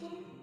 Captain.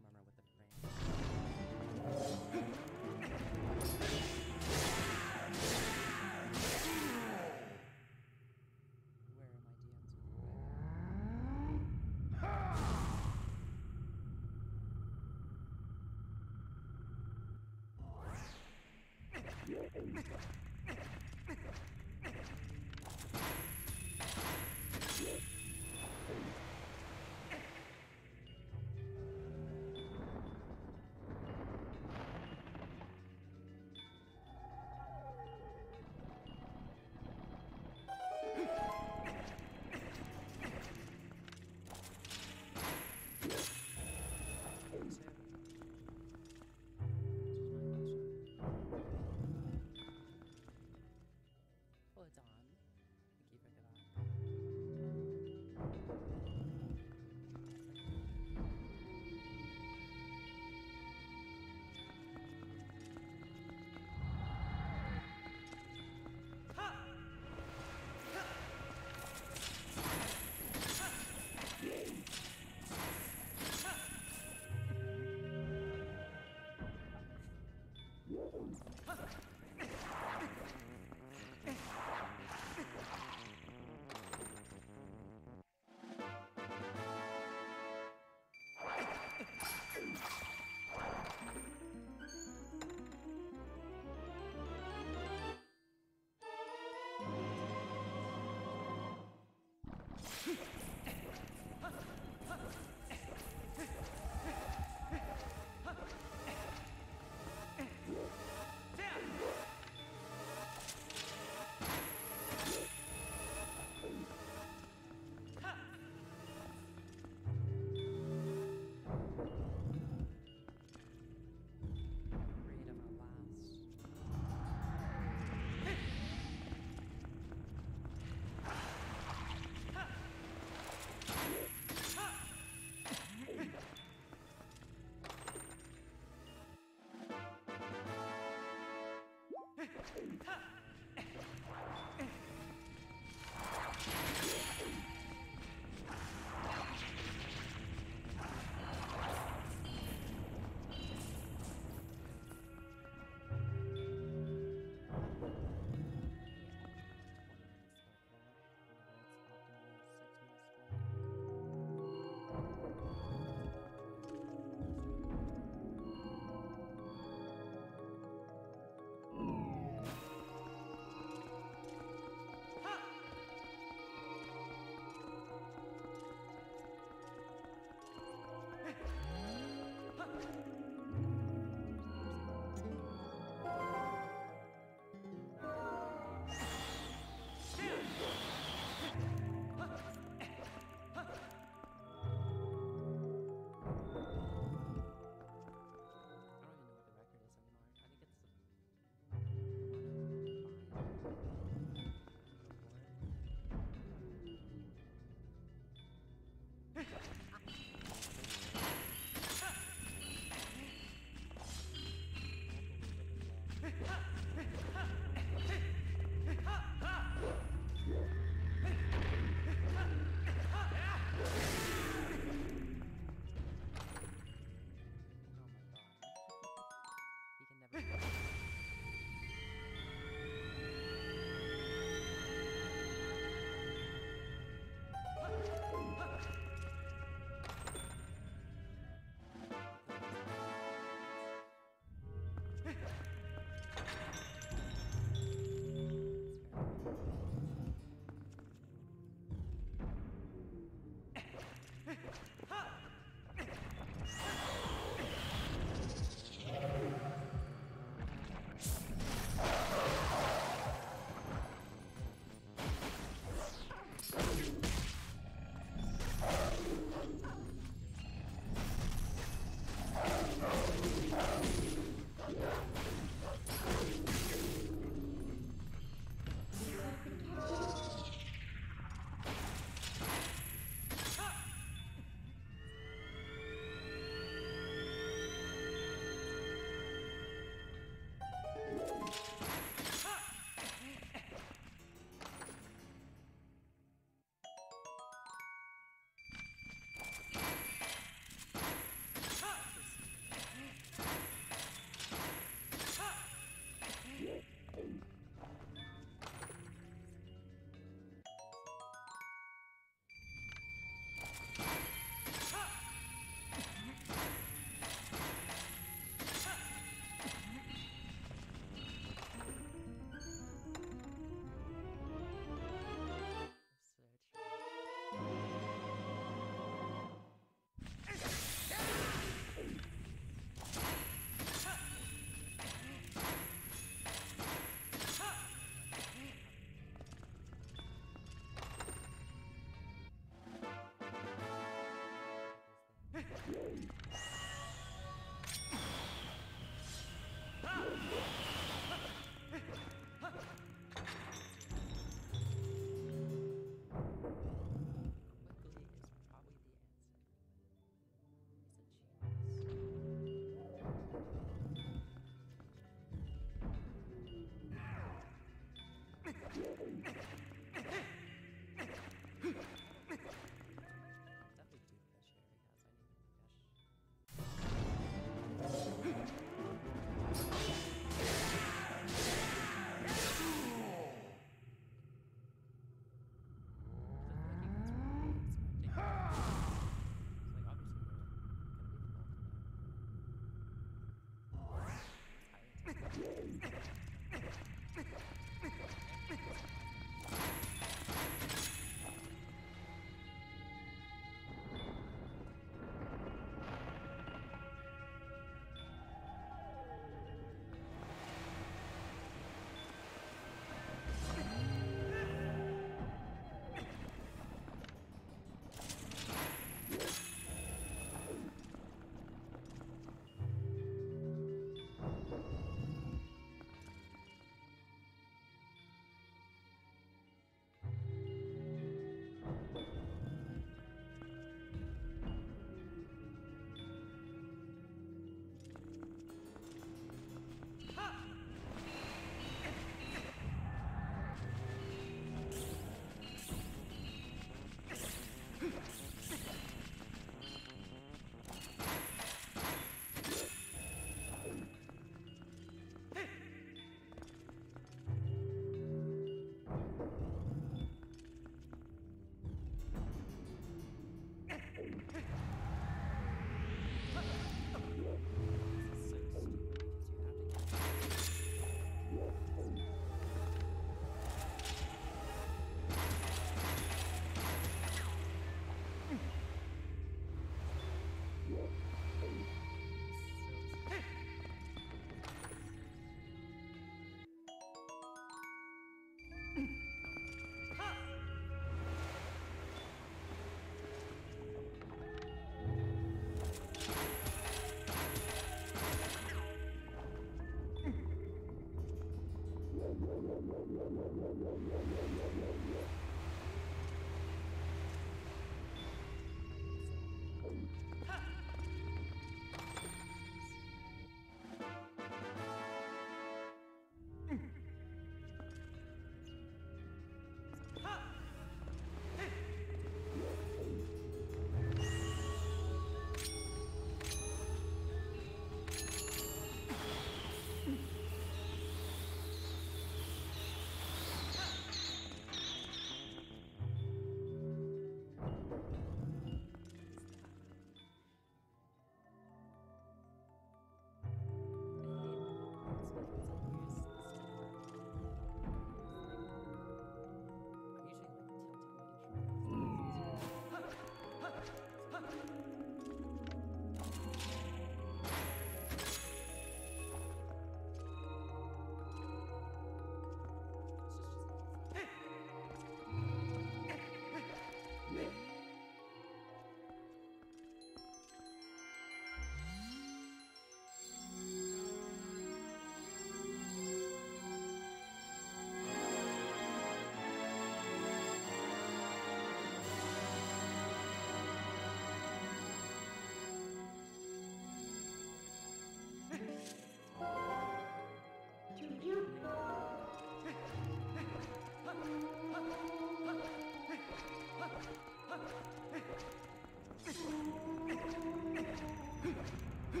Huh?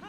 哈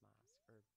Mask or